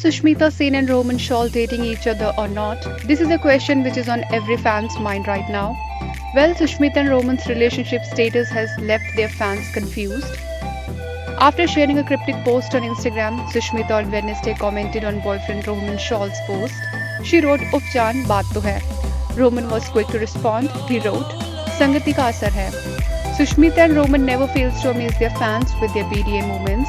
Sushmita Sen and Rohman Shawl dating each other or not? This is a question which is on every fan's mind right now. Well, Sushmita and Rohman's relationship status has left their fans confused. After sharing a cryptic post on Instagram, Sushmita on Wednesday commented on boyfriend Rohman Shawl's post. She wrote, Upchan, baat to hai. Rohman was quick to respond. He wrote, Sangati ka asar hai. Sushmita and Rohman never fails to amaze their fans with their PDA moments.